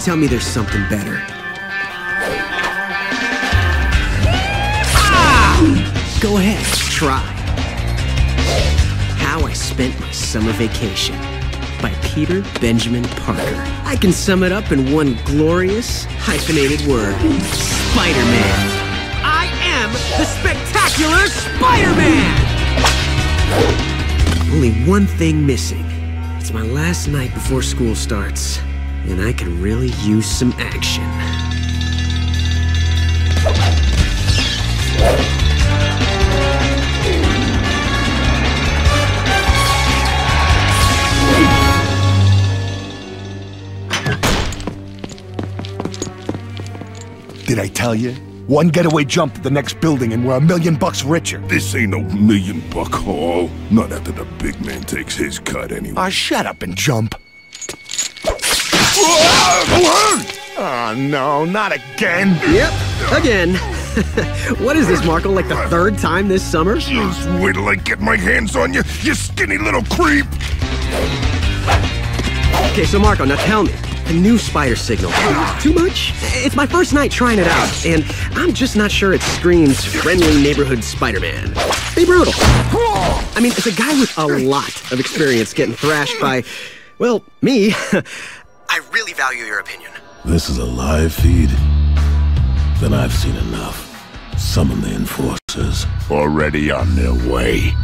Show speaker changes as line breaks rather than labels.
Tell me there's something better. Ah! Go ahead, try. How I Spent My Summer Vacation by Peter Benjamin Parker. I can sum it up in one glorious, hyphenated word Spider Man. I am the spectacular Spider Man! Only one thing missing. It's my last night before school starts, and I could really use some action.
Did I tell you? One getaway jump to the next building and we're a million bucks richer.
This ain't no million buck haul. Not after the big man takes his cut anyway.
Ah, shut up and jump. Oh, no, not again.
Yep, again. what is this, Marko? Like the third time this summer?
Just wait till I get my hands on you, you skinny little creep!
Okay, so Marko, now tell me. The new spider signal. Too much? It's my first night trying it out, and I'm just not sure it screams friendly neighborhood Spider-Man. Be brutal. I mean, as a guy with a lot of experience getting thrashed by, well, me, I really value your opinion.
This is a live feed? Then I've seen enough. Summon the enforcers.
Already on their way.